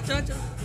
चलो चलो